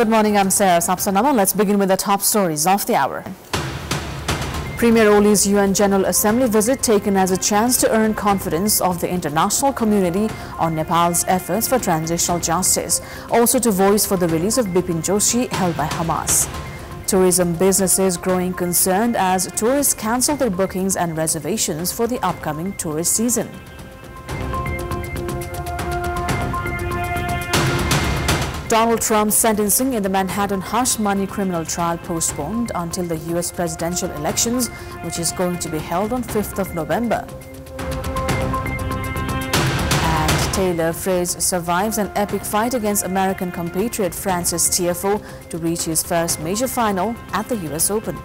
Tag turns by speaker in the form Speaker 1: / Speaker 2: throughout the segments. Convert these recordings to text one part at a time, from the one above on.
Speaker 1: Good morning, I'm Sarah Sapsanamma. Let's begin with the top stories of the hour. Premier Oli's UN General Assembly visit taken as a chance to earn confidence of the international community on Nepal's efforts for transitional justice, also to voice for the release of Bipin Joshi held by Hamas. Tourism businesses growing concerned as tourists cancel their bookings and reservations for the upcoming tourist season. Donald Trump's sentencing in the Manhattan hush money criminal trial postponed until the U.S. presidential elections, which is going to be held on 5th of November. And Taylor Fritz survives an epic fight against American compatriot Frances Tiafoe to reach his first major final at the U.S. Open.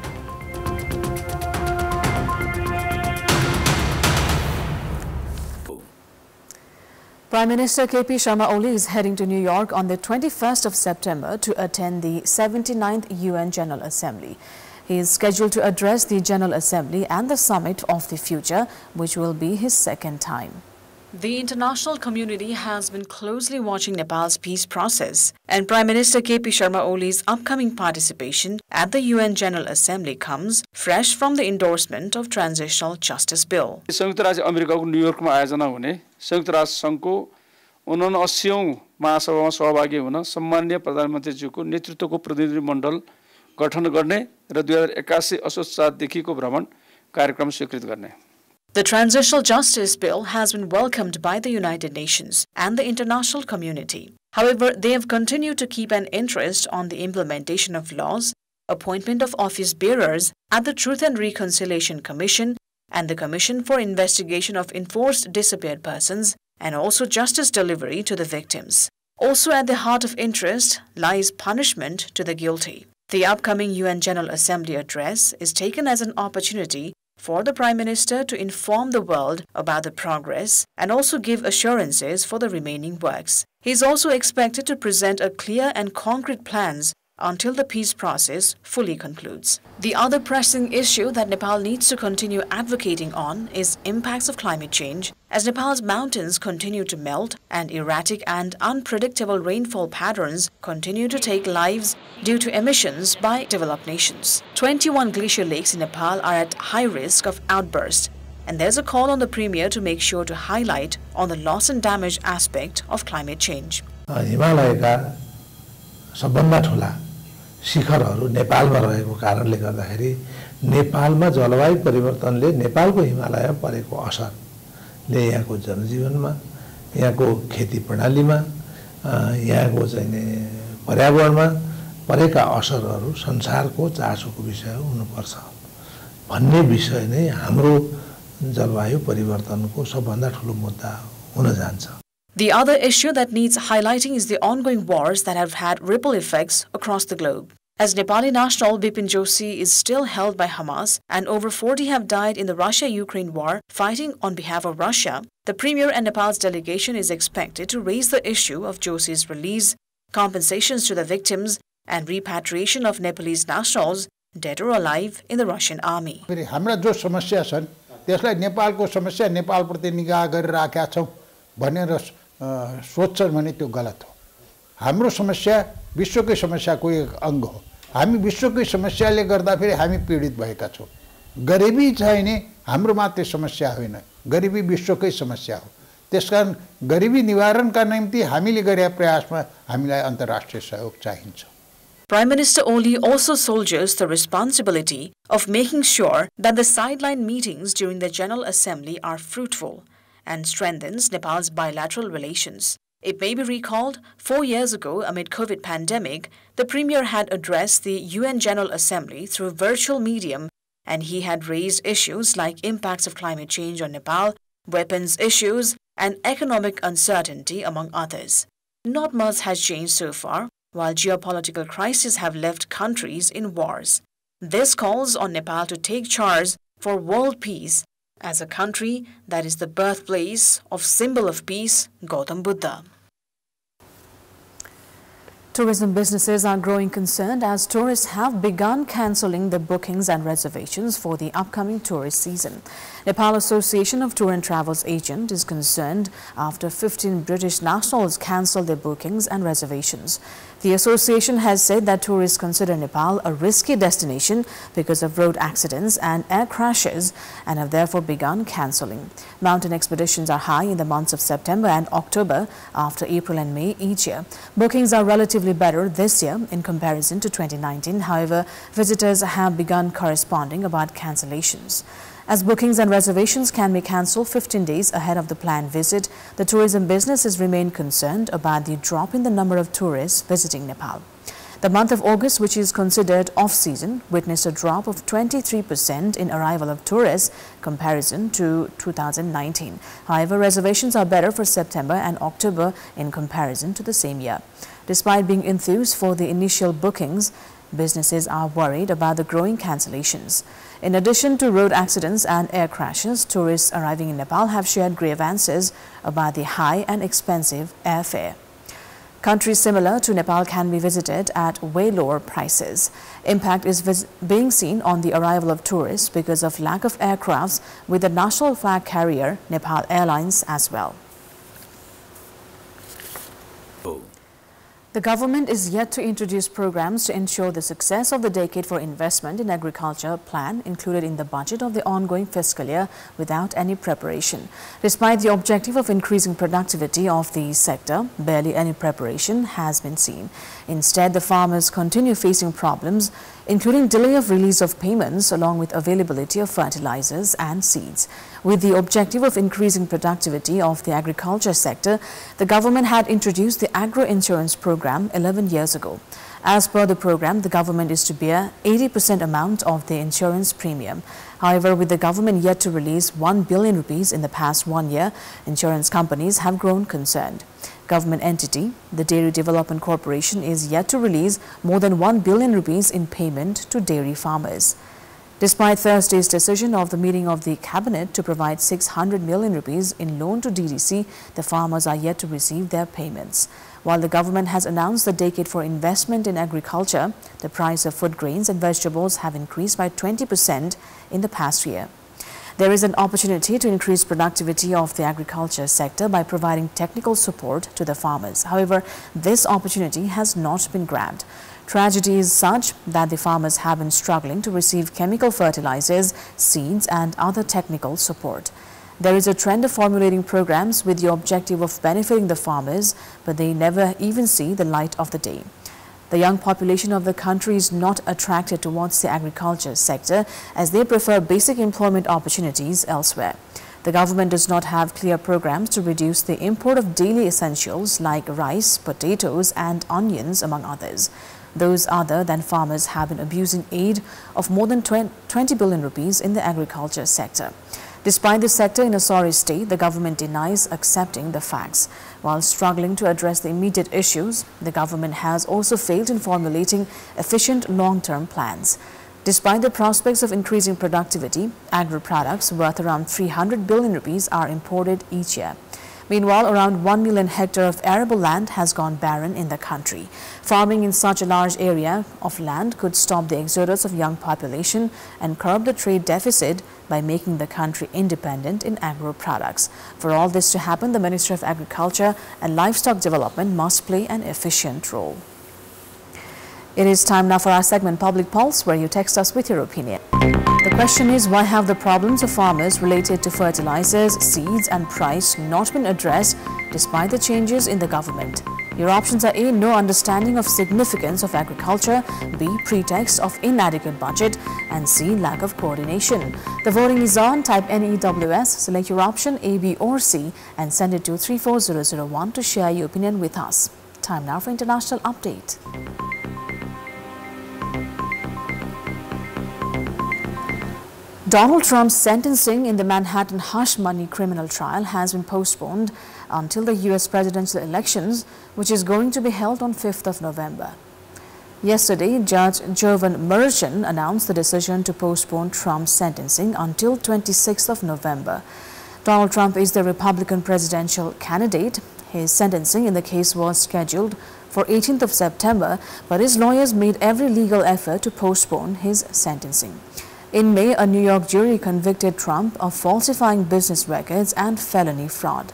Speaker 1: Prime Minister KP Sharma Oli is heading to New York on the 21st of September to attend the 79th UN General Assembly. He is scheduled to address the General Assembly and the Summit of the Future, which will be his second time. The international community has been closely watching Nepal's peace process, and Prime Minister KP Sharma Oli's upcoming participation at the UN General Assembly comes fresh from the endorsement of Transitional Justice Bill.
Speaker 2: संयुक्त राज्य अमेरिकाको न्युयोर्कमा आयोजना हुने संयुक्त राष्ट्र सङ्घको उना अस्सीौँ महासभामा सहभागी हुन सम्मान्य प्रधानमन्त्रीज्यूको नेतृत्वको प्रतिनिधिमण्डल गठन गर्ने र दुई हजार एक्कासी असोज सातदेखिको भ्रमण कार्यक्रम स्वीकृत गर्ने
Speaker 1: The Transitional Justice Bill has been welcomed by the United Nations and the international community. However, they have continued to keep an interest on the implementation of laws, appointment of office bearers at the Truth and Reconciliation Commission and the Commission for Investigation of Enforced Disappeared Persons, and also justice delivery to the victims. Also at the heart of interest lies punishment to the guilty. The upcoming UN General Assembly address is taken as an opportunity for the Prime Minister to inform the world about the progress and also give assurances for the remaining works. He is also expected to present a clear and concrete plans until the peace process fully concludes. The other pressing issue that Nepal needs to continue advocating on is impacts of climate change as Nepal's mountains continue to melt and erratic and unpredictable rainfall patterns continue to take lives due to emissions by developed nations. 21 glacier lakes in Nepal are at high risk of outburst and there's a call on the Premier to make sure to highlight on the loss and damage aspect of climate change.
Speaker 3: शिखरहरू नेपालमा रहेको कारणले गर्दाखेरि नेपालमा जलवायु परिवर्तनले नेपालको हिमालय परेको असरले यहाँको जनजीवनमा यहाँको खेती प्रणालीमा यहाँको चाहिँ पर्यावरणमा परेका असरहरू संसारको चासोको विषय हुनुपर्छ भन्ने विषय नै हाम्रो जलवायु परिवर्तनको सबभन्दा ठुलो मुद्दा हुन जान्छ।
Speaker 1: The other issue that needs highlighting is the ongoing wars that have had ripple effects across the globe. As Nepali national Bipin Joshi is still held by Hamas and over 40 have died in the Russia-Ukraine war fighting on behalf of Russia, the Premier and Nepal's delegation is expected to raise the issue of Joshi's release, compensations to the victims, and repatriation of Nepalese nationals dead or alive in the Russian army.
Speaker 4: हाम्रा जो समस्या छन् त्यसलाई नेपालको समस्या नेपालप्रति निगाह गरेर राखेका छौँ भनेर सोध्छन् भने त्यो गलत हो हाम्रो समस्या विश्वकै समस्याको एक अङ्ग हो हामी विश्वकै समस्याले गर्दाखेरि हामी पीडित भएका छौँ गरिबी चाहिँ नि हाम्रो मात्रै समस्या होइन गरिबी विश्वकै समस्या हो त्यस कारण गरिबी निवारणका निम्ति हामीले गरेका प्रयासमा हामीलाई अन्तर्राष्ट्रिय सहयोग चाहिन्छ
Speaker 1: Prime Minister Oli also soldiers the responsibility of making sure that the sideline meetings during the General Assembly are fruitful. And strengthens Nepal's bilateral relations. It may be recalled, four years ago, amid COVID pandemic, the Premier had addressed the UN General Assembly through virtual medium and he had raised issues like impacts of climate change on Nepal, weapons issues, and economic uncertainty, among others. Not much has changed so far, while geopolitical crises have left countries in wars. This calls on Nepal to take charge for world peace as a country that is the birthplace of symbol of peace, Gautam Buddha. Tourism businesses are growing concerned as tourists have begun cancelling their bookings and reservations for the upcoming tourist season. Nepal Association of Tour and Travels Agent is concerned after 15 British nationals cancelled their bookings and reservations. The association has said that tourists consider Nepal a risky destination because of road accidents and air crashes and have therefore begun cancelling. Mountain expeditions are high in the months of September and October after April and May each year. Bookings are relatively better this year in comparison to 2019. However, visitors have begun corresponding about cancellations. As bookings and reservations can be cancelled 15 days ahead of the planned visit, the tourism business has remained concerned about the drop in the number of tourists visiting Nepal. The month of August, which is considered off-season, witnessed a drop of 23% in arrival of tourists comparison to 2019. However, reservations are better for September and October in comparison to the same year. Despite being enthused for the initial bookings, businesses are worried about the growing cancellations. In addition to road accidents and air crashes, tourists arriving in Nepal have shared grievances about the high and expensive airfare. Countries similar to Nepal can be visited at way lower prices. Impact is being seen on the arrival of tourists because of lack of aircrafts with the national flag carrier Nepal Airlines as well. The government is yet to introduce programs to ensure the success of the Decade for Investment in Agriculture plan included in the budget of the ongoing fiscal year without any preparation. Despite the objective of increasing productivity of the sector, barely any preparation has been seen. Instead, the farmers continue facing problems including delay of release of payments along with availability of fertilizers and seeds. With the objective of increasing productivity of the agriculture sector, the government had introduced the agro insurance program 11 years ago. As per the program, the government is to bear 80% amount of the insurance premium. However, with the government yet to release 1 billion rupees in the past one year, insurance companies have grown concerned. Government entity, the Dairy Development Corporation, is yet to release more than 1 billion rupees in payment to dairy farmers. Despite Thursday's decision of the meeting of the cabinet to provide 600 million rupees in loan to DDC, the farmers are yet to receive their payments. While the government has announced the decade for investment in agriculture, the price of food grains and vegetables have increased by 20% in the past year. There is an opportunity to increase productivity of the agriculture sector by providing technical support to the farmers. However, this opportunity has not been grabbed. Tragedy is such that the farmers have been struggling to receive chemical fertilizers, seeds and other technical support. There is a trend of formulating programs with the objective of benefiting the farmers, but they never even see the light of the day. The young population of the country is not attracted towards the agriculture sector as they prefer basic employment opportunities elsewhere. The government does not have clear programs to reduce the import of daily essentials like rice, potatoes and onions among others. Those other than farmers have been abusing aid of more than 20 billion rupees in the agriculture sector. Despite the sector in a sorry state, the government denies accepting the facts. While struggling to address the immediate issues, the government has also failed in formulating efficient long-term plans. Despite the prospects of increasing productivity, agro products worth around 300 billion rupees are imported each year. Meanwhile, around 1 million hectare of arable land has gone barren in the country. Farming in such a large area of land could stop the exodus of young population and curb the trade deficit by making the country independent in agro products. For all this to happen, the Ministry of Agriculture and Livestock Development must play an efficient role. It is time now for our segment Public Pulse, where you text us with your opinion. The question is why have the problems of farmers related to fertilizers, seeds and price not been addressed despite the changes in the government? Your options are A. No understanding of significance of agriculture B. Pretext of inadequate budget and C. Lack of coordination. The voting is on. Type NEWS, select your option A, B or C and send it to 34001 to share your opinion with us. Time now for international update. Donald Trump's sentencing in the Manhattan hush money criminal trial has been postponed until the U.S. presidential elections, which is going to be held on 5th of November. Yesterday, Judge Juan Merchan announced the decision to postpone Trump's sentencing until 26th of November. Donald Trump is the Republican presidential candidate. His sentencing in the case was scheduled for 18th of September, but his lawyers made every legal effort to postpone his sentencing. In May, a New York jury convicted Trump of falsifying business records and felony fraud.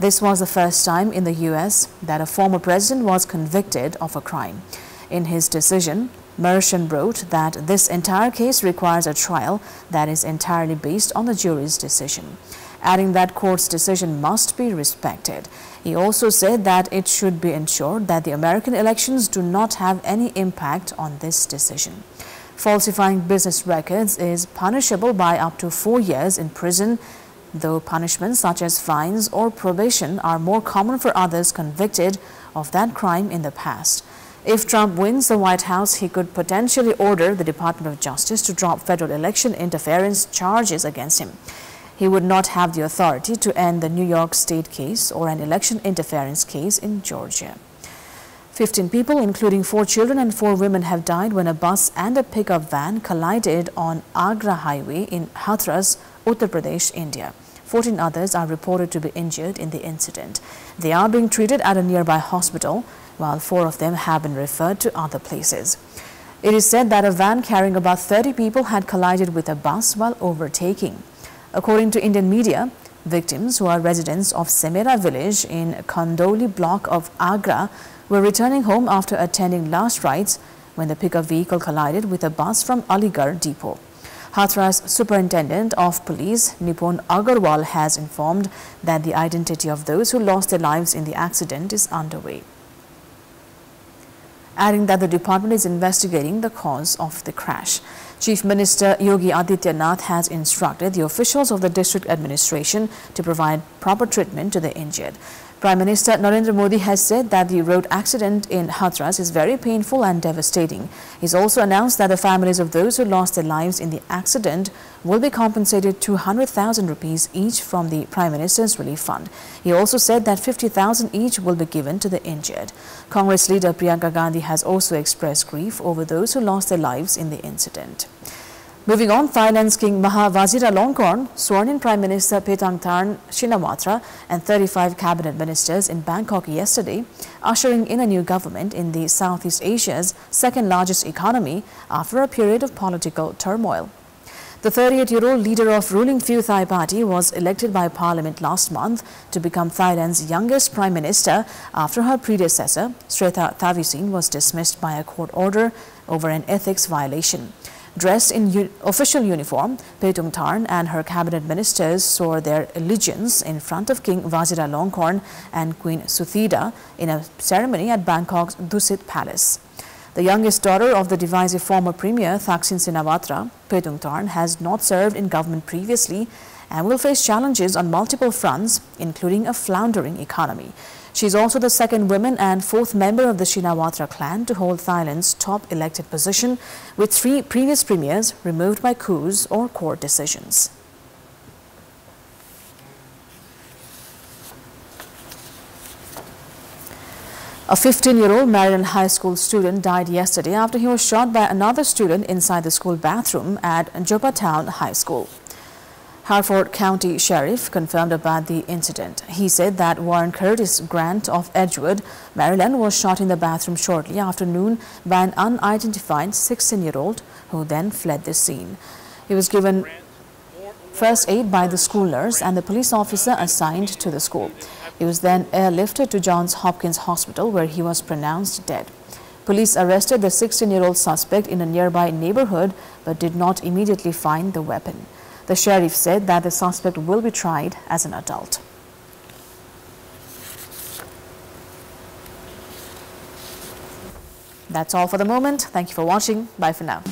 Speaker 1: This was the first time in the U.S. that a former president was convicted of a crime. In his decision, Merchan wrote that this entire case requires a trial that is entirely based on the jury's decision, adding that court's decision must be respected. He also said that it should be ensured that the American elections do not have any impact on this decision. Falsifying business records is punishable by up to four years in prison though punishments such as fines or probation are more common for others convicted of that crime in the past. If Trump wins the White House, he could potentially order the Department of Justice to drop federal election interference charges against him. He would not have the authority to end the New York State case or an election interference case in Georgia. 15 people, including four children and four women, have died when a bus and a pickup van collided on Agra Highway in Hathras, Uttar Pradesh, India. 14 others are reported to be injured in the incident. They are being treated at a nearby hospital, while four of them have been referred to other places. It is said that a van carrying about 30 people had collided with a bus while overtaking. According to Indian media, victims who are residents of Semera village in Khandoli block of Agra were returning home after attending last rites when the pickup vehicle collided with a bus from Aligarh depot. Hathras Superintendent of Police Nipun Agarwal has informed that the identity of those who lost their lives in the accident is underway, adding that the department is investigating the cause of the crash. Chief Minister Yogi Adityanath has instructed the officials of the district administration to provide proper treatment to the injured. Prime Minister Narendra Modi has said that the road accident in Hathras is very painful and devastating. He's also announced that the families of those who lost their lives in the accident will be compensated 200,000 rupees each from the Prime Minister's Relief Fund. He also said that 50,000 each will be given to the injured. Congress leader Priyanka Gandhi has also expressed grief over those who lost their lives in the incident. Moving on, Thailand's King Maha Vajiralongkorn sworn in Prime Minister Paetongtarn Shinawatra and 35 cabinet ministers in Bangkok yesterday, ushering in a new government in the Southeast Asia's second largest economy after a period of political turmoil. The 38-year-old leader of ruling Pheu Thai party was elected by parliament last month to become Thailand's youngest prime minister after her predecessor, Srettha Thavisin, was dismissed by a court order over an ethics violation. Dressed in official uniform, Paetongtarn and her cabinet ministers swore their allegiance in front of King Vajiralongkorn and Queen Suthida in a ceremony at Bangkok's Dusit Palace. The youngest daughter of the divisive former premier Thaksin Shinawatra, Paetongtarn has not served in government previously and will face challenges on multiple fronts, including a floundering economy. She is also the second woman and fourth member of the Shinawatra clan to hold Thailand's top elected position, with three previous premiers removed by coups or court decisions. A 15-year-old Maryland high school student died yesterday after he was shot by another student inside the school bathroom at Joppa High School. Harford County Sheriff confirmed about the incident. He said that Warren Curtis Grant of Edgewood, Maryland, was shot in the bathroom shortly after noon by an unidentified 16-year-old who then fled the scene. He was given first aid by the school nurse and the police officer assigned to the school. He was then airlifted to Johns Hopkins Hospital where he was pronounced dead. Police arrested the 16-year-old suspect in a nearby neighborhood but did not immediately find the weapon. The sheriff said that the suspect will be tried as an adult. That's all for the moment. Thank you for watching. Bye for now.